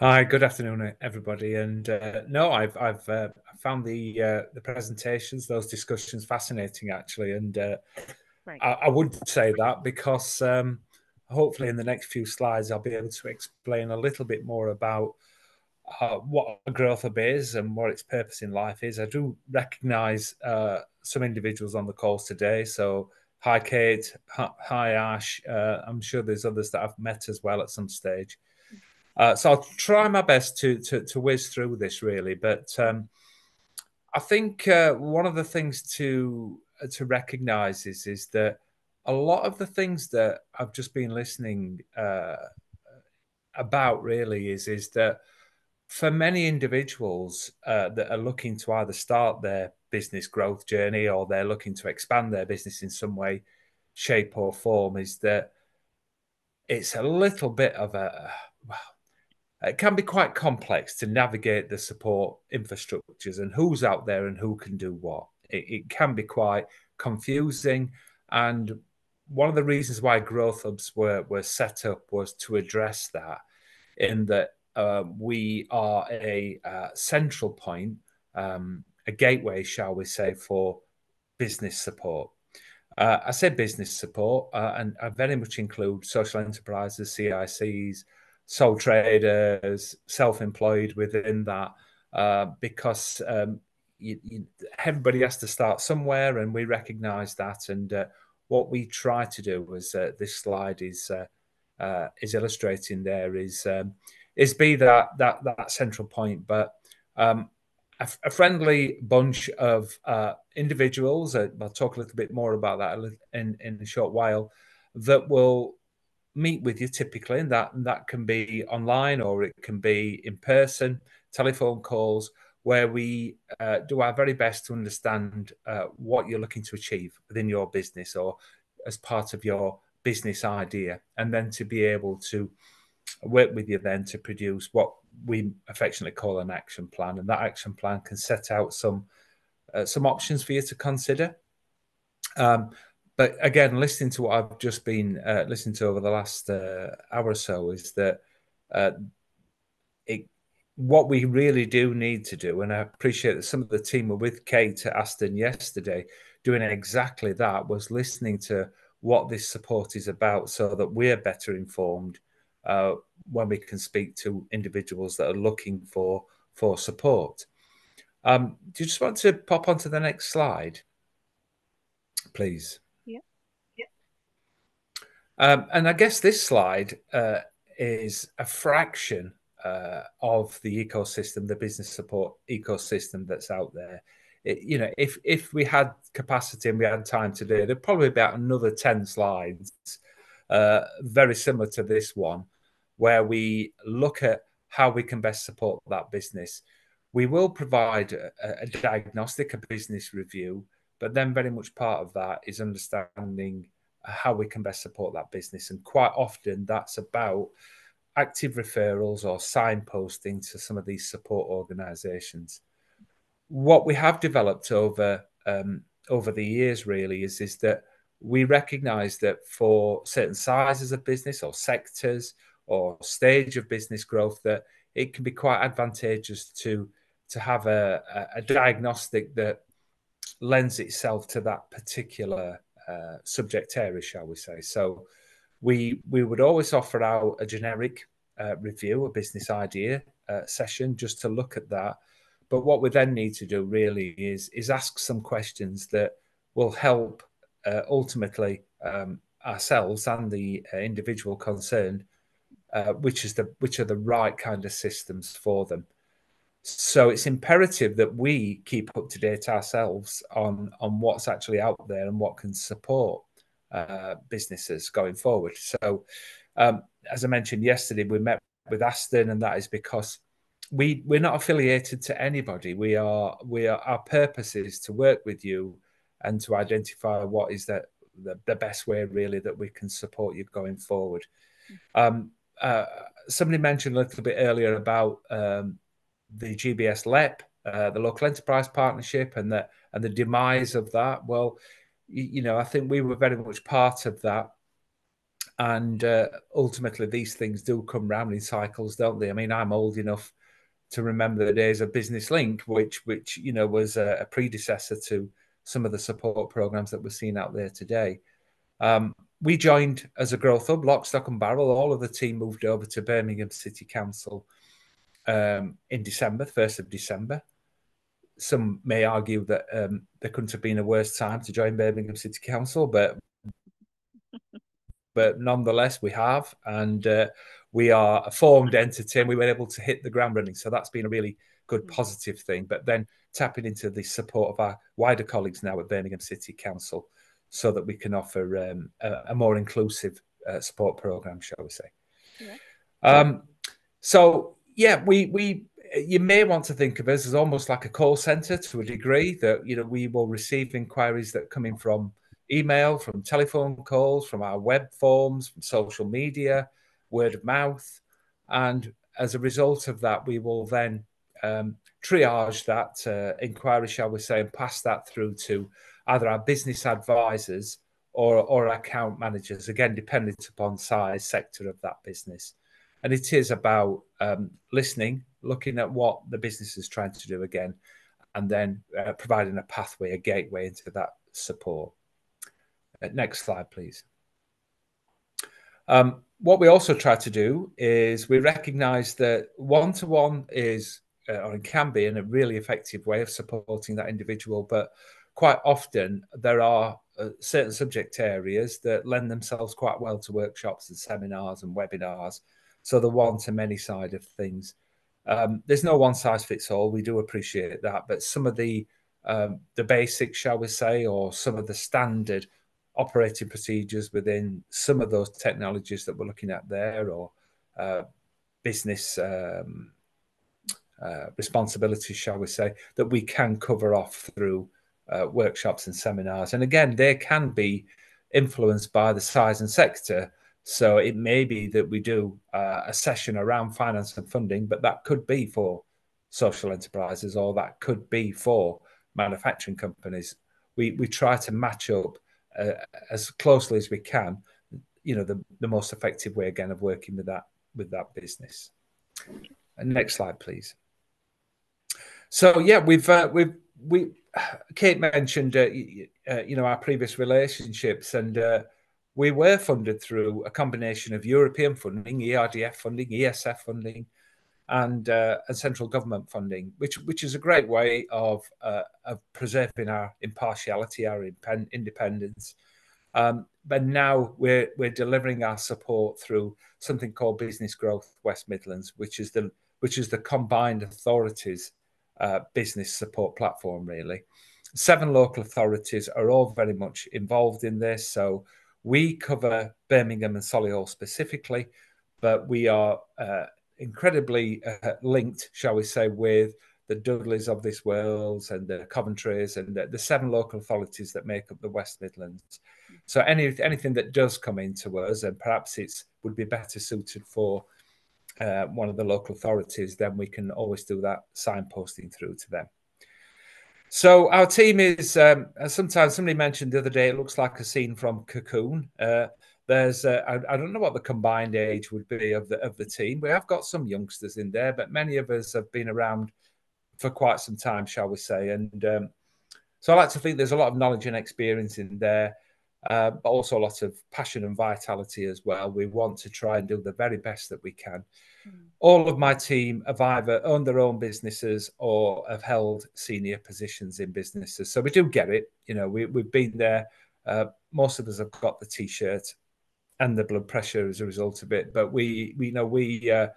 Hi, good afternoon, everybody. And uh, no, I've I've uh, found the uh, the presentations, those discussions, fascinating actually. And uh, right. I, I, would say that because um, hopefully in the next few slides I'll be able to explain a little bit more about uh, what a growth hub is and what its purpose in life is. I do recognise uh, some individuals on the calls today, so. Hi, Kate. Hi, Ash. I'm sure there's others that I've met as well at some stage. Uh, so I'll try my best to to, to whiz through this really, but um, I think uh, one of the things to uh, to recognise is is that a lot of the things that I've just been listening uh, about really is is that for many individuals uh, that are looking to either start their business growth journey or they're looking to expand their business in some way, shape or form, is that it's a little bit of a well, it can be quite complex to navigate the support infrastructures and who's out there and who can do what. It, it, can be quite confusing. And one of the reasons why growth hubs were, were set up was to address that, in that uh, we are a uh, central point, um, a gateway, shall we say, for business support. Uh, I say business support, uh, and I very much include social enterprises, CICs, sole traders, self-employed within that, uh, because um, you, you, everybody has to start somewhere, and we recognise that. And uh, what we try to do, as uh, this slide is uh, uh, is illustrating, there is um, is be that that that central point, but. Um, a, a, friendly bunch of uh, individuals. I'll talk a little bit more about that in, in a short while. That will meet with you typically, and that and that can be online or it can be in person, telephone calls, where we uh, do our very best to understand uh, what you're looking to achieve within your business or as part of your business idea, and then to be able to work with you then to produce what we affectionately call an action plan, and that action plan can set out some uh, some options for you to consider. Um, but again, listening to what I've just been uh, listening to over the last uh, hour or so is that uh, it, what we really do need to do, and I appreciate that some of the team were with Kate at Aston yesterday, doing exactly that, was listening to what this support is about, so that we're better informed uh, when we can speak to individuals that are looking for for support. Um, do you just want to pop onto the next slide, please? Um, and I guess this slide uh, is a fraction uh, of the ecosystem, the business support ecosystem that's out there. It, you know, if if we had capacity and we had time to do it, there'd probably be about another ten slides, uh, very similar to this one, where we look at how we can best support that business. We will provide a, a diagnostic, a business review, but then very much part of that is understanding how we can best support that business. And quite often that's about active referrals or signposting to some of these support organizations. What we have developed over um, over the years really is, is that we recognize that for certain sizes of business or sectors or stage of business growth that it can be quite advantageous to to have a, a diagnostic that lends itself to that particular uh, subject area, shall we say. So we we would always offer out a generic uh, review, a business idea uh, session, just to look at that. But what we then need to do really is is ask some questions that will help uh, ultimately um, ourselves and the uh, individual concerned, which is the which are the right kind of systems for them. So it's imperative that we keep up to date ourselves on on what's actually out there and what can support uh, businesses going forward. So, um, as I mentioned yesterday, we met with Aston, and that is because we we're not affiliated to anybody. We are we are our purpose is to work with you and to identify what is that the, the best way really that we can support you going forward. Um, uh, somebody mentioned a little bit earlier about um, the GBS LEP, uh, the local enterprise partnership, and the and the demise of that. Well, you, you, know, I think we were very much part of that and uh, ultimately these things do come round in cycles, don't they? I mean, I'm old enough to remember the days of Business Link, which which you know was a, a predecessor to some of the support programs that we're seeing out there today. Um, we joined as a growth hub, lock, stock, and barrel. All of the team moved over to Birmingham City Council um, in December, 1st of December. Some may argue that um, there couldn't have been a worse time to join Birmingham City Council, but but nonetheless we have, and uh, we are a formed entity, and we were able to hit the ground running. So that's been a really good mm. positive thing. But then tapping into the support of our wider colleagues now at Birmingham City Council, so that we can offer um, a, a, more inclusive uh, support program, shall we say? Yeah. Um, so yeah, we we you may want to think of us as almost like a call center to a degree that you know we will receive inquiries that come in from email, from telephone calls, from our web forms, from social media, word of mouth, and as a result of that, we will then um, triage that uh, inquiry, shall we say, and pass that through to either our business advisors or, or account managers, again, dependent upon size, sector of that business. And it is about um, listening, looking at what the business is trying to do again, and then uh, providing a pathway, a gateway into that support. Uh, next slide, please. Um, what we also try to do is we recognize that one to one is uh, or can be in a really effective way of supporting that individual, but quite often there are uh, certain subject areas that lend themselves quite well to workshops and seminars and webinars. So the one to many side of things. Um, there's no one size fits all. We do appreciate that, but some of the um, the basics, shall we say, or some of the standard operating procedures within some of those technologies that we're looking at there, or uh, business um, uh, responsibilities, shall we say, that we can cover off through uh, workshops and seminars. And again, they can be influenced by the size and sector. So it may be that we do uh, a session around finance and funding, but that could be for social enterprises or that could be for manufacturing companies. We, we try to match up uh, as closely as we can, you know, the, the most effective way again of working with that with that business. And next slide, please. So yeah, we've uh, we've we Kate mentioned, uh, uh, you know, our previous relationships, and uh, we were funded through a combination of European funding, ERDF funding, ESF funding, and uh, and central government funding, which which is a great way of uh, of preserving our impartiality, our independence. Um, but now we're we're delivering our support through something called Business Growth West Midlands, which is the which is the combined authorities uh, business support platform, really. Seven local authorities are all very much involved in this. So we cover Birmingham and Solihull specifically, but we are uh, incredibly uh, linked, shall we say, with the Dudleys of this world and the Coventries and the, the, seven local authorities that make up the West Midlands. So any anything that does come into us, and perhaps it's would be better suited for uh, one of the local authorities, then we can always do that signposting through to them. So our team is um, sometimes somebody mentioned the other day it looks like a scene from Cocoon. Uh, there's uh, I, I, don't know what the combined age would be of the of the team. We have got some youngsters in there, but many of us have been around for quite some time, shall we say? And um, so I like to think there's a lot of knowledge and experience in there. Uh, but also a lot of passion and vitality as well. We want to try and do the very best that we can. Mm. All of my team have either owned their own businesses or have held senior positions in businesses. So we do get it. You know, we, we've been there. Uh, most of us have got the t-shirt and the blood pressure as a result of it. But we, we you know, we, uh,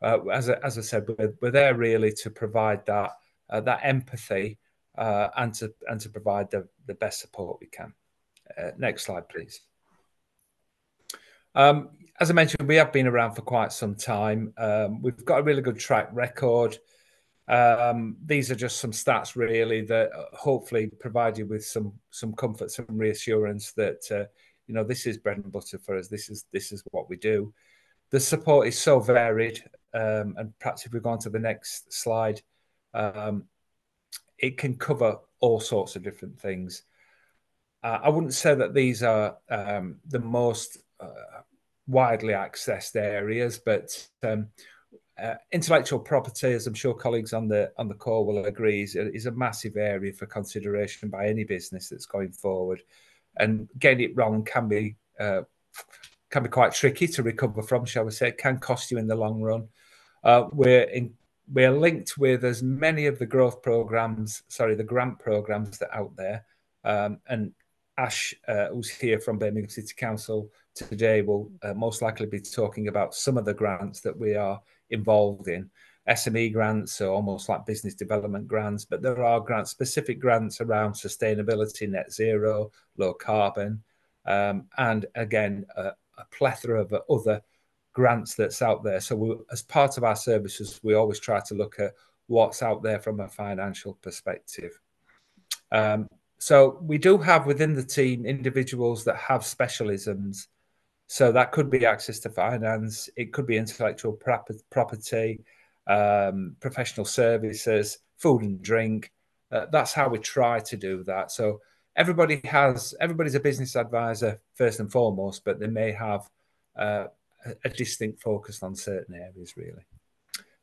uh, as, I, as I said, we're, we're there really to provide that uh, that empathy uh, and to and to provide the, the best support we can. Uh, next slide, please. Um, as I mentioned, we have been around for quite some time. Um, we've got a really good track record. Um, these are just some stats, really, that uh, hopefully provide you with some some comfort, some reassurance that uh, you know this is bread and butter for us. This is this is what we do. The support is so varied, um, and perhaps if we go on to the next slide, um, it can cover all sorts of different things. Uh, I wouldn't say that these are um, the most uh, widely accessed areas, but um, uh, intellectual property, as I'm sure colleagues on the on the call will agree, is, is, a massive area for consideration by any business that's going forward. And getting it wrong can be uh, can be quite tricky to recover from, shall we say? It can cost you in the long run. Uh, we're in, we're linked with as many of the growth programs, sorry, the grant programs that are out there, um, and Ash, uh, who's here from Birmingham City Council today, will uh, most likely be talking about some of the grants that we are involved in. SME grants, so almost like business development grants, but there are grants, specific grants around sustainability, net zero, low carbon, um, and again, a, a, plethora of other grants that's out there. So, we, as part of our services, we always try to look at what's out there from a financial perspective. Um, so we do have within the team individuals that have specialisms. So that could be access to finance, it could be intellectual property, um, professional services, food and drink. Uh, that's how we try to do that. So everybody has everybody's a business advisor first and foremost, but they may have uh, a distinct focus on certain areas really.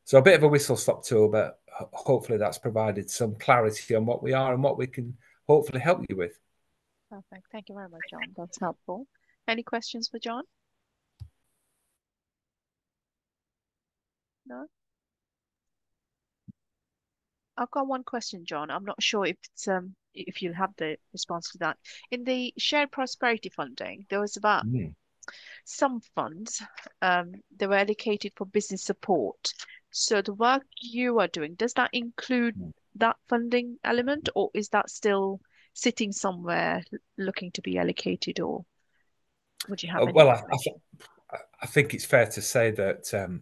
So a bit of a whistle stop tour, but hopefully that's provided some clarity on what we are and what we can hopefully help you with. Perfect. Thank you very much, Jon. That's helpful. Any questions for Jon? No? I've got one question, Jon. I'm not sure if it's um if you'll have the response to that. In the shared prosperity funding, there was about mm. some funds um they were allocated for business support. So the work you are doing, does that include mm that funding element, or is that still sitting somewhere looking to be allocated, or would you have? Uh, well, I, I, th I, think it's fair to say that um,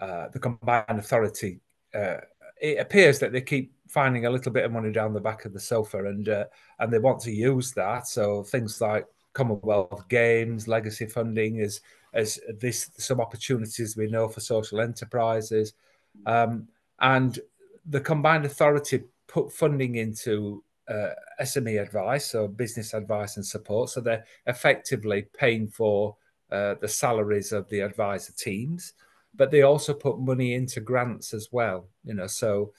uh, the combined authority. Uh, it appears that they keep finding a little bit of money down the back of the sofa, and uh, and they want to use that. So things like Commonwealth Games, legacy funding, is as this some opportunities we know for social enterprises, um, and the combined authority put funding into uh, SME advice, so business advice and support. So they're effectively paying for uh, the salaries of the advisor teams, but they also put money into grants as well. You know, so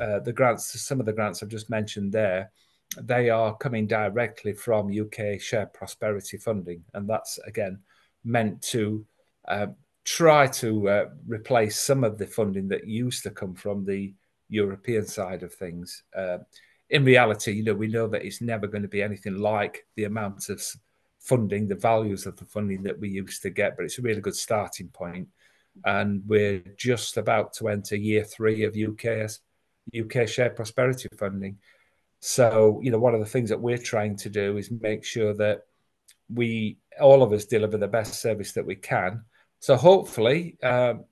uh, the grants, some of the grants I've just mentioned there, they are coming directly from UK shared prosperity funding, and that's again meant to uh, try to uh, replace some of the funding that used to come from the European side of things. Uh, in reality, you know, we know that it's never going to be anything like the amounts of funding, the values of the funding that we used to get, but it's a really good starting point. And we're just about to enter year three of UK's UK shared prosperity funding. So, you know, one of the things that we're trying to do is make sure that we, all of us, deliver the best service that we can. So, hopefully, um,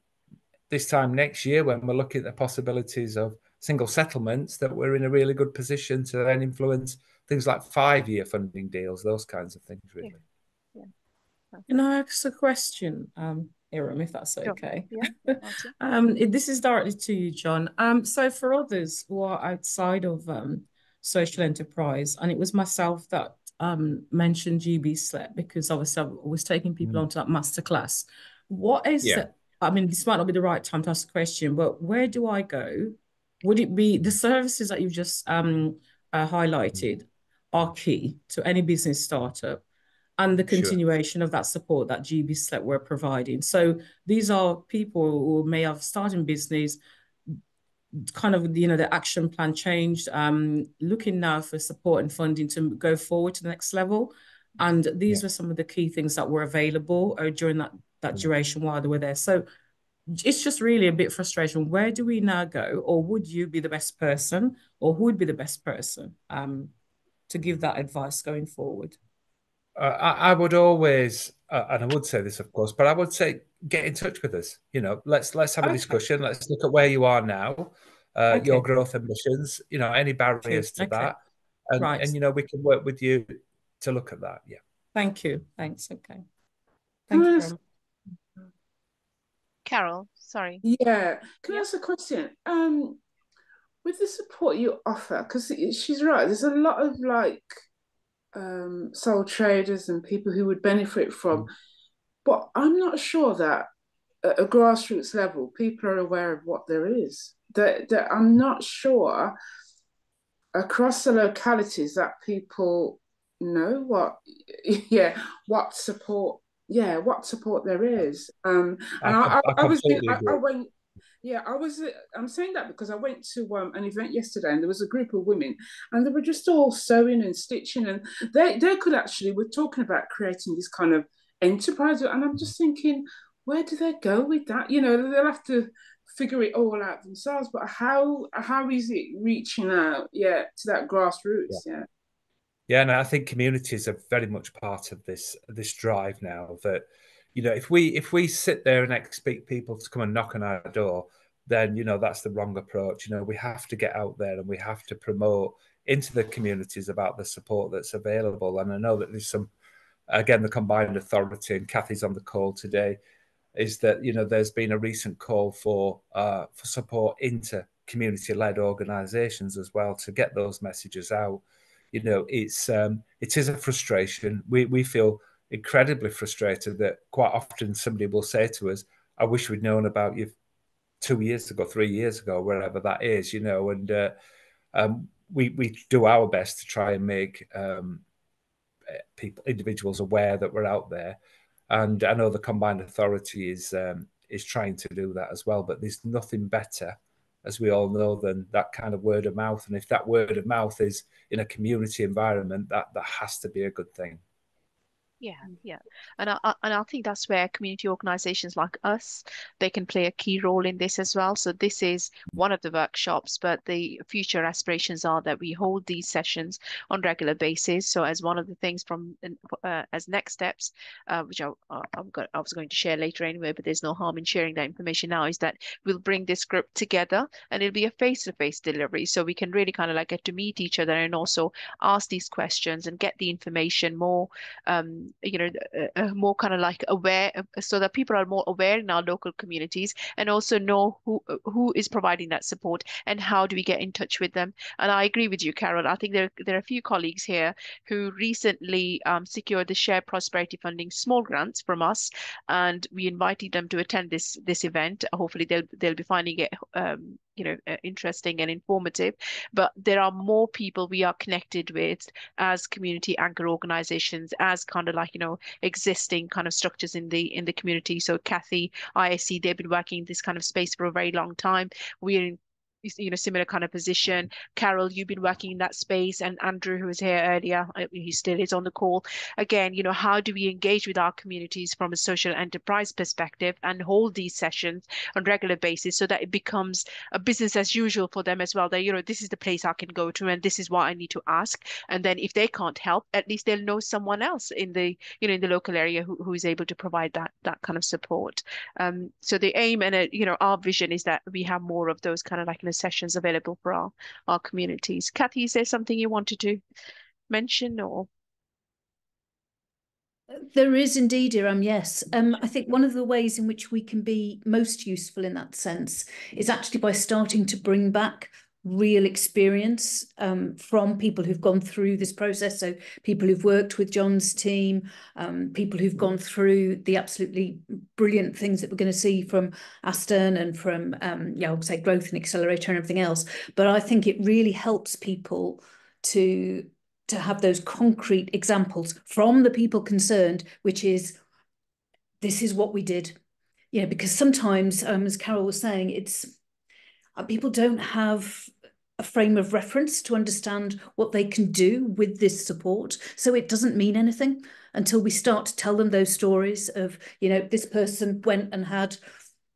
this time next year when we're looking at the possibilities of single settlements that we're in a really good position to then influence things like five year funding deals, those kinds of things, really. Yeah. yeah. Can I ask a question, um, Iram, if that's okay? Sure. Yeah. um, this is directly to you, Jon. Um, so for others who are outside of um, social enterprise, and it was myself that um, mentioned GB SLEP because obviously I was taking people mm. onto that masterclass. What is yeah. I mean, this might not be the right time to ask the question, but where do I go? Would it be the services that you've just um, uh, highlighted are key to any business startup and the continuation sure. of that support that GB SLEP we're providing. So these are people who may have started business, kind of, you know, the action plan changed, um, looking now for support and funding to go forward to the next level. And these yeah. were some of the key things that were available uh, during that that mm. duration while they were there. So it's just really a bit frustration. Where do we now go? Or would you be the best person? Or who would be the best person um, to give that advice going forward? Uh, I, I, would always, uh, and I would say this, of course, but I would say get in touch with us. You know, let's let's have a okay. discussion. Let's look at where you are now, uh, okay. your growth ambitions. You know, any barriers to okay. that, and, right. and you know we can work with you to look at that. Yeah. Thank you. Thanks. Okay. Thank you. Carol, sorry. Yeah. Can yeah. I ask a question? Um, with the support you offer, because she's right, there's a lot of like um, sole traders and people who would benefit from. but I'm not sure that at a grassroots level, people are aware of what there is. That, that I'm not sure across the localities that people know what, yeah, what support, yeah, what support there is. Um, and I, I, I, I was, I, I went, yeah, I was. I'm saying that because I went to um, an event yesterday, and there was a group of women, and they were just all sewing and stitching, and they they could actually. We're talking about creating this kind of enterprise, and I'm just thinking, where do they go with that? You know, they'll have to figure it all out themselves. But how how is it reaching out? Yeah, to that grassroots. Yeah. yeah. Yeah, and I think communities are very much part of this this drive now. That you know, if we if we sit there and expect people to come and knock on our door, then you know that's the wrong approach. You know, we have to get out there and we have to promote into the communities about the support that's available. And I know that there's some, again, the combined authority, and Kathy's on the call today is that you know there's been a recent call for uh, for support into community-led organisations as well to get those messages out. You know, it's um, it is a frustration. We we feel incredibly frustrated that quite often somebody will say to us, "I wish we'd known about you two years ago, three years ago, wherever that is." You know, and uh, um, we we do our best to try and make um, people individuals aware that we're out there and I know the combined authority is um, is trying to do that as well. But there's nothing better, as we all know, than that kind of word of mouth. And if that word of mouth is in a community environment, that that has to be a good thing. Yeah, yeah, and I, and I think that's where community organisations like us they can play a key role in this as well. So this is one of the workshops, but the future aspirations are that we hold these sessions on regular basis. So as one of the things from uh, as next steps, uh, which I, I'm got, I was going to share later anyway, but there's no harm in sharing that information now, is that we'll bring this group together and it'll be a face-to-face delivery, so we can really kind of like get to meet each other and also ask these questions and get the information more. Um, you know uh, uh, more kind of like aware uh, so that people are more aware in our local communities and also know who uh, who is providing that support and how do we get in touch with them. And i agree with you carol. I think there, there are a few colleagues here who recently um, secured the shared prosperity funding small grants from us and we invited them to attend this this event. Hopefully they'll they'll be finding it um, you know uh, interesting and informative but there are more people we are connected with as community anchor organizations as kind of like you know existing kind of structures in the in the community. So kathy IAC they've been working in this kind of space for a very long time. We're in you know similar kind of position. Carol you've been working in that space and andrew who was here earlier uh, he still is on the call. Again you know how do we engage with our communities from a social enterprise perspective and hold these sessions on regular basis so that it becomes a business as usual for them as well? That you know this is the place i can go to and this is what i need to ask. And then if they can't help at least they'll know someone else in the you know in the local area who, who is able to provide that that kind of support. Um so the aim and uh, you know our vision is that we have more of those kind of like sessions available for our, our communities. Kathy, is there something you wanted to mention or? There is indeed, Iram, yes. Um, I think one of the ways in which we can be most useful in that sense is actually by starting to bring back real experience um, from people who've gone through this process. So people who've worked with Jon's team, um, people who've gone through the absolutely brilliant things that we're going to see from Aston and from, um, yeah, I'll say growth and accelerator and everything else. But I think it really helps people to to have those concrete examples from the people concerned, which is this is what we did. You know, because sometimes, um, as Carol was saying, it's uh, people don't have a frame of reference to understand what they can do with this support. So it doesn't mean anything until we start to tell them those stories of, you know, this person went and had,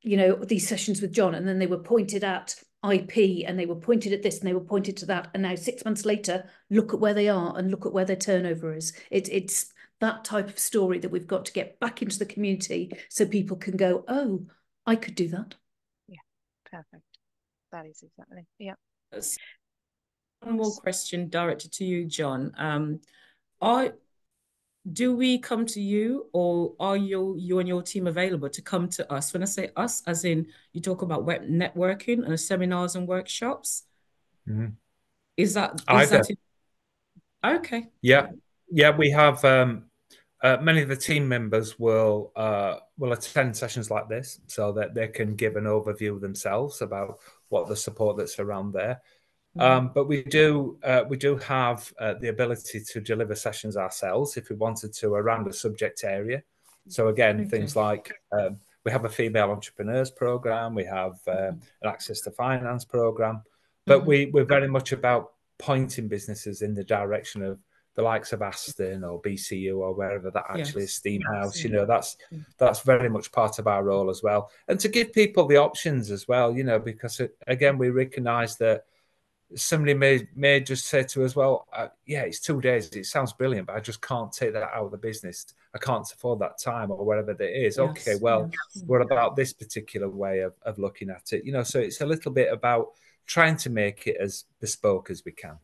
you know, these sessions with Jon and then they were pointed at IP and they were pointed at this and they were pointed to that. And now six months later, look at where they are and look at where their turnover is. It, it's that type of story that we've got to get back into the community so people can go, oh, I could do that. Yeah, perfect. That is exactly, yeah. One more question directed to you, Jon. Um, are do we come to you or are you you and your team available to come to us? When i say us as in you talk about web networking and seminars and workshops? Mm-hmm. is that is that in... okay. Yeah. Yeah we have um uh, many of the team members will uh, will attend sessions like this so that they can give an overview themselves about what the support that's around there. Mm-hmm. Um, but we do uh, we do have uh, the ability to deliver sessions ourselves if we wanted to around a subject area. So again, okay. things like um, we have a female entrepreneurs program, we have uh, an access to finance program, but mm-hmm. we we're very much about pointing businesses in the direction of the likes of Aston or BCU or wherever that actually yes. is STEAMhouse. Yes. You know, that's that's very much part of our role as well, and to give people the options as well. You know, because it, again, we recognise that somebody may may just say to us, "Well, uh, yeah, it's two days. It sounds brilliant, but I just can't take that out of the business. I can't afford that time or whatever it is." Yes. Okay, well, yes. what about this particular way of, of looking at it? You know, so it's a little bit about trying to make it as bespoke as we can.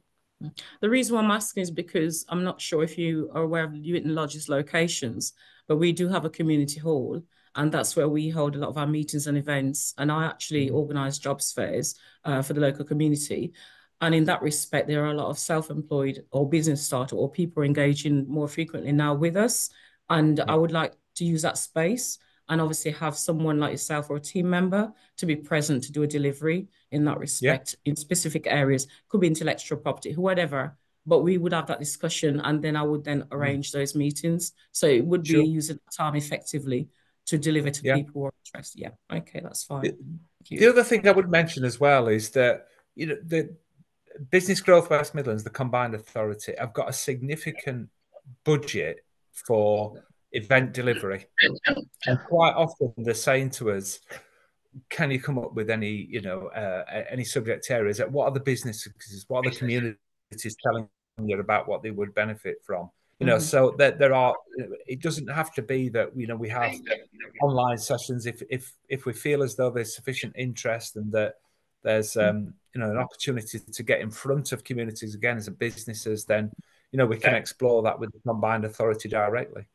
The reason why I'm asking is because I'm not sure if you are aware of Witton Lodge's locations, but we do have a community hall, and that's where we hold a lot of our meetings and events. And I actually mm-hmm. organise jobs fairs uh, for the local community. And in that respect, there are a lot of self-employed or business starter or people engaging more frequently now with us. And I would like to use that space and obviously have someone like yourself or a team member to be present to do a delivery in that respect yeah. in specific areas could be intellectual property whatever but we would have that discussion and then i would then mm. arrange those meetings so it would be sure. using time effectively to deliver to yeah. people who are interested yeah okay that's fine the, the other thing i would mention as well is that you know the business growth west midlands the combined authority i've got a significant budget for event delivery. And quite often they're saying to us, can you come up with any, you know, uh, any subject areas? At what are the businesses, what are the communities telling you about what they would benefit from? You know, mm-hmm. so that there are. It doesn't have to be that you know we have online sessions if if if we feel as though there's sufficient interest and that there's mm-hmm. um, you know an opportunity to get in front of communities again as a businesses, then you know we can explore that with the combined authority directly.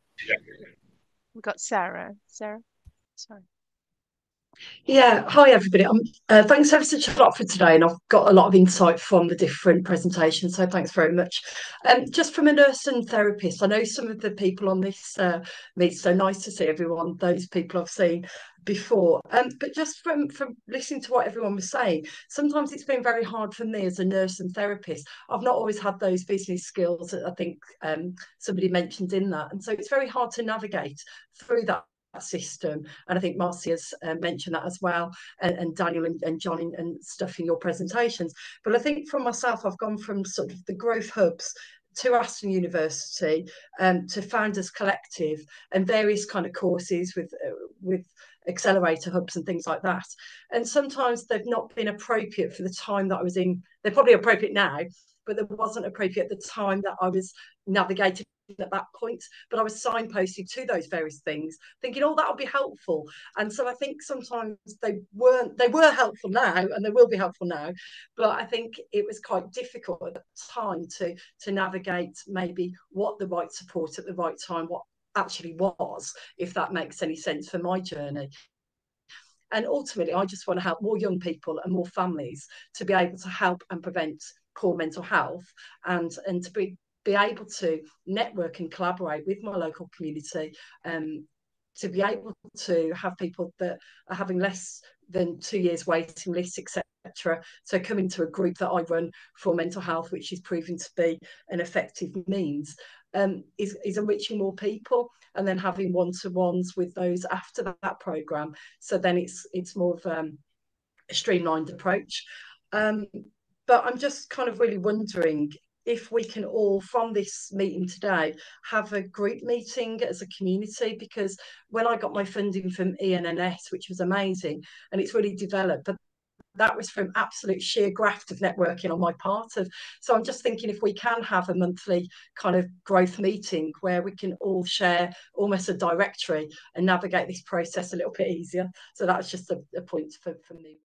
We've got Sarah. Sarah, sorry. Yeah, hi everybody. Um, uh, thanks ever such a lot for today, and I've got a lot of insight from the different presentations. So thanks very much. Um, just from a nurse and therapist, I know some of the people on this uh, meet. So nice to see everyone. Those people I've seen before. Um, but just from from listening to what everyone was saying, sometimes it's been very hard for me as a nurse and therapist. I've not always had those business skills that I think um, somebody mentioned in that, and so it's very hard to navigate through that system. And I think Marcia's uh, mentioned that as well, and, and Daniel and, and Jon and, and stuff in your presentations. But I think for myself, I've gone from sort of the growth hubs to Aston University, um, to Founders Collective, and various kind of courses with uh, with accelerator hubs and things like that. And sometimes they've not been appropriate for the time that I was in. They're probably appropriate now, but they wasn't appropriate at the time that I was navigating at that point. But I was signposted to those various things, thinking, oh, that'll be helpful. And so I think sometimes they weren't, they were helpful now and they will be helpful now. But I think it was quite difficult at the time to to navigate maybe what the right support at the right time, what actually was, if that makes any sense for my journey. And ultimately, I just want to help more young people and more families to be able to help and prevent poor mental health and, and to be, be able to network and collaborate with my local community um, to be able to have people that are having less than two years waiting lists, etc. So coming to a group that I run for mental health, which is proving to be an effective means, um, is, is enriching more people and then having one-to-ones with those after that, that program. So then it's it's more of um, a streamlined approach. Um, but I'm just kind of really wondering if we can all from this meeting today have a group meeting as a community because when I got my funding from ENNS which was amazing and it's really developed but that was from absolute sheer graft of networking on my part of so i'm just thinking if we can have a monthly kind of growth meeting where we can all share almost a directory and navigate this process a little bit easier. So that's just a, a point for, for me